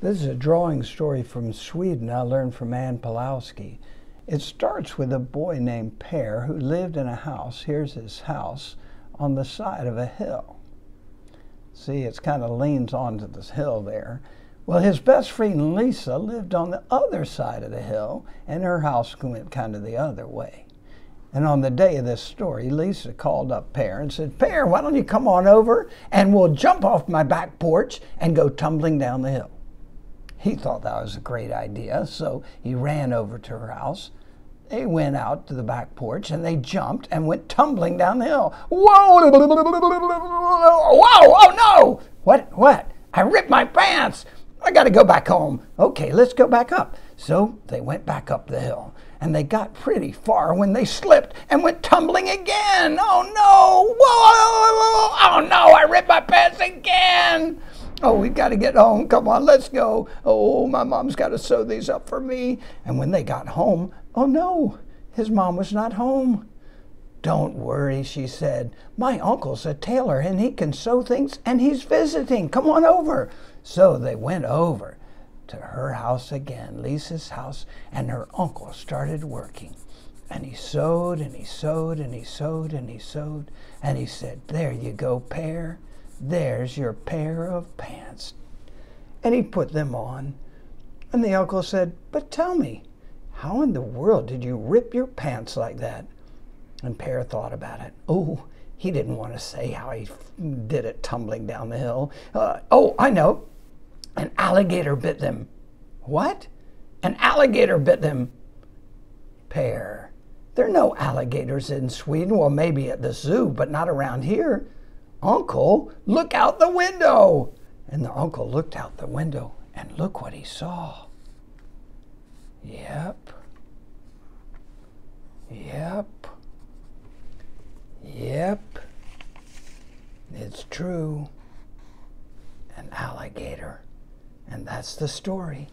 This is a drawing story from Sweden I learned from Ann Pulowski. It starts with a boy named Per who lived in a house. Here's his house on the side of a hill. See, it kind of leans onto this hill there. Well, his best friend Lisa lived on the other side of the hill, and her house went kind of the other way. And on the day of this story, Lisa called up Per and said, Per, why don't you come on over and we'll jump off my back porch and go tumbling down the hill? He thought that was a great idea, so he ran over to her house. They went out to the back porch and they jumped and went tumbling down the hill. Whoa! Whoa! Oh no! What? What? I ripped my pants! I got to go back home. Okay, let's go back up. So they went back up the hill and they got pretty far when they slipped and went tumbling again. Oh no! Whoa! Oh no! I ripped my! Oh, we've got to get home. Come on, let's go. Oh, my mom's got to sew these up for me. And when they got home, oh no, his mom was not home. Don't worry, she said. My uncle's a tailor and he can sew things and he's visiting. Come on over. So they went over to her house again, Lisa's house, and her uncle started working. And he sewed and he sewed and he sewed and he sewed. And he said, There you go, Per. There's your pair of pants. And he put them on. And the uncle said, But tell me, how in the world did you rip your pants like that? And Per thought about it. Oh, he didn't want to say how he did it tumbling down the hill. Uh, oh, I know. An alligator bit them. What? An alligator bit them. Per, There are no alligators in Sweden. Well, maybe at the zoo, but not around here. Uncle, look out the window. And the uncle looked out the window, and look what he saw. Yep. Yep. Yep. It's true. An alligator. And that's the story.